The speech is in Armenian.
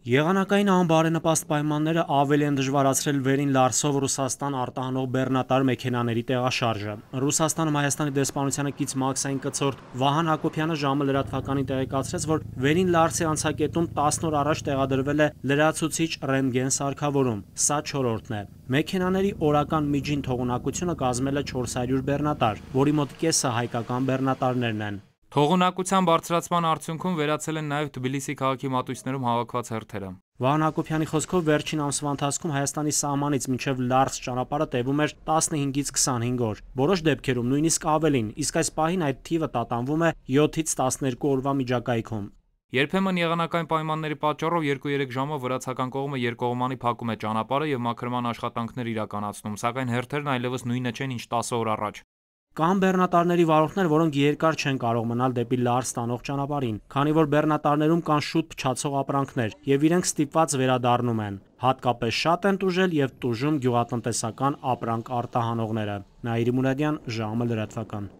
Եղանակային անբարենպաստ պայմանները ավելի են դժվարացրել վերին Լարսով Ռուսաստան արտահանող բեռնատար մեքենաների տեղաշարժը։ Ռուսաստանում Հայաստանի դեսպանությանը կից մաքսային կցորդ Վահան Հակոբյանը ժամը լրատվականին տեղեկացրեց, որ վերին Լարսի անցակետում 10 օր առաջ տեղադրվել է լրացուցիչ ռենտգեն սարքավորում։ Սա 4-րդն է։ Մեքենաների օրական միջին թողունակությունը կազմել է 400 բեռնատար, որի մոտ կեսը հայկական բեռնատարներն են։ Թողունակության բարձրացման արդյունքում վերացել են նաև Թբիլիսի քաղաքի մատույցներում հավաքված հերթերը։ Վահան Հակոբյանի խոսքով վերջին ամսվա ընթացքում Հայաստանի սահմանից մինչև Լարս ճանապարհը տևում էր 15-ից 25 օր։ Որոշ դեպքերում նույնիսկ ավելին, իսկ այս պահին այդ թիվը տատանվում է 7-ից 12 օրվա միջակայքում։ Երբեմն եղանակային պայմանների պատճառով 2-3 ժամով վրացական կողմը երկկողմանի փակում է ճանապարհը եւ մաքրման աշխատանքներ իրականացնում, սակայն հերթերն այլևս նույնը չեն, ինչ 10 օր առաջ։ Կան բեռնատարների վարորդներ, որոնք երկար չեն կարող մնալ դեպի Լարս տանող ճանապարհին, քանի որ բեռնատարներում կան շուտ փչացող ապրանքներ, եւ իրենք ստիպված վերադառնում են։ Հատկապես շատ են տուժել եւ տուժում գյուղատնտեսական ապրանք արտահանողները։ Նաիրի Մուրադյան, ժամը լրատվական։